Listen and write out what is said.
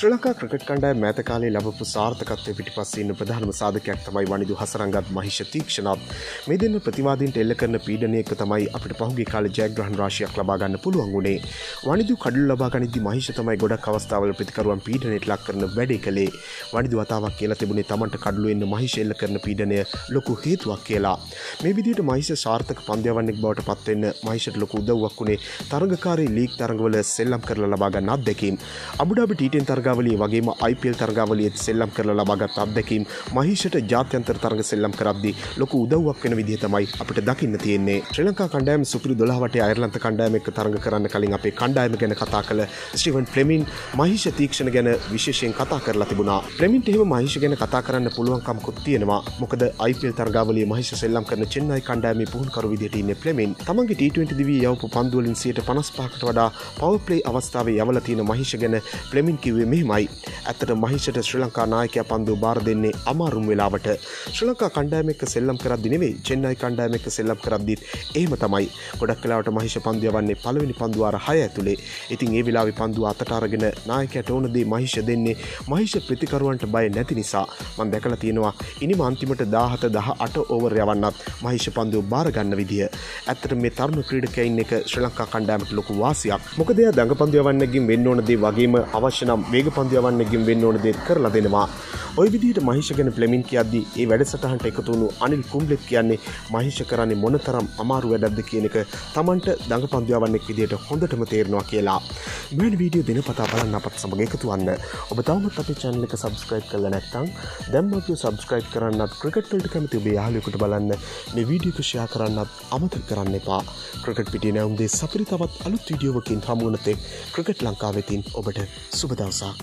Sri Lanka cricket කණ්ඩාය මෑත කාලේ ලබපු සාර්ථකත්වය පිටිපස්සන්න ප්‍රධානම සාධකයක් තමයි වනිදු හසරංගත් මහිෂ තීක්ෂණත්. මේ දෙන්න ප්‍රතිවාදීන්ට එල්ල කරන පීඩනයක තමයි අපට පහුගේ කාල ජයග්‍රහන් රාශයක් ලබාගන්න පුළුවන් වුණේ. වනිදු කඩු ලබාගනිදි මහිෂ තමයි ගොඩක් අවස්ථාවල ප්‍රතිකරුවන් පීඩනයට ලක් කරන වැඩේ කළේ. වනිදු වතාවක් කියලා තිබුණේ තමන්ට කඩුවෙන්න්න මහිෂෙල්ල කරන පීඩනය ලොකු හේතුවක් කියලා. මේ විදිට මහිෂ සාර්ථක පන්දයවන්නෙක් බවට පත්වෙන්න මහිෂට ලොකු උදව්වක් වුණේ තරගකාරී ලීක් තරගවල සෙල්ලම් කරලා ලබාගන්න අත්දැකීම්. අබුඩාබි ටීටෙන් තර තරගාවලිය වගේම IPල් තරගාවලියත් සෙල්ලම් කරලා ලබාගත් අත්දැකීම් මහිෂට ජාත්‍යන්තර තරග සෙල්ලම් කරද්දි ලොකු උදව්වක් වෙන විදිහ තමයි අපිට දකින්න තියෙන්නේ. ශ්‍රී ලංකා කණ්ඩායම සුපිරි 12ට අයර්ලන්ත කණ්ඩායම එක්ක තරග කරන්න කලින් අපේ කණ්ඩායම ගැන කතා කළ ස්ටීවන් ෆ්ලෙමින් මහිෂ තීක්ෂණ ගැන විශේෂයෙන් කතා කරලා තිබුණා. ෆ්ලෙමින්ට එහෙම මහිෂ ගැන කතා කරන්න පුළුවන්කමකුත් තියෙනවා. මොකද IPල් තරගාවලිය මහිෂ සෙල්ලම් කරන චෙන්නයි කණ්ඩායමේ පුහුණුකරු විදිහට ඉන්නේ ෆ්ලෙමින් තමන්ගේ T20 දිවි යවපු පන්දු වලින් 155කට වඩා පවර් ප්ලේ අවස්ථාවේ යවලා තියෙන මහිෂ ගැන ෆ්ලෙමින් කිව්වේ මෙහෙමයි ඇත්තට මහිෂට ශ්‍රී ලංකා නායකයා පන්දු බාර දෙන්නේ අමාරුම් වෙලාවට. ශ්‍රී ලංකා කණ්ඩායමක සෙල්ලම් කරද්දි නෙවෙයි චෙන්නයි කණ්ඩායමක සෙල්ලම් කරද්දිත් එහෙම තමයි. ගොඩක් වෙලාවට මහිෂ පන්දු යවන්නේ පළවෙනි පන්දු වාර 6 ඇතුලේ. ඉතින් ඒ වෙලාවේ පන්දු අතට අරගෙන නායකයාට ඕන දේ මහිෂ දෙන්නේ මහිෂ ප්‍රතිකරුවන්ට බය නැති නිසා. මම දැකලා තියෙනවා ඉනිම අන්තිමට 17 18 ඕවර් යවන්නත් මහිෂ පන්දු බාර ගන්න විදිය. ඇත්තට මේ තරුණ ක්‍රීඩකයින් එක ශ්‍රී ලංකා කණ්ඩායමට ලොකු වාසියක්. මොකද එයා දඟ පන්දු යවන්නකින් වෙන්න ඕන දේ වගේම අවශ්‍ය නම් වේග පන්දු යවන්නකින් මගෙන් වෙන්න ඕන දෙත් කරලා දෙනවා. ඔය විදිහට මහිෂ ගැන ප්ලෙමින් කියද්දී ඒ වැඩසටහට එකතුුණු අනිල් කුම්ලෙක් කියන්නේ මහිෂ කරන්නේ මොනතරම් අමාරු වැඩක්ද කියන එක තමන්ට දඟ පන්දයාවන්නෙක් විදියට හොඳටම තේරෙනවා කියලා. මෙන් වීඩියෝ දෙන පතා බලන්න අපත් සමඟ එකතුවන්න ඔබ තවමත් අපේ චැනල එක සබස්ක්‍රයිබ් කල නැත්තං දැම්මතු සබස්ක්‍රයිබ් කරන්නත් ක්‍රිකට්වලට කැමති ඔබේ යාලෙකුට බලන්න. මේ වීඩියක ෂයා කරන්නත් අමතක කරන්න එපා. ක්‍රකට් පිටිය නැවුම්දේ සපරි තවත් අලුත් විඩියෝවකින් හමුවනතෙක් ක්‍රිකට් ලංකාවෙතින් ඔබට සුබදවසක්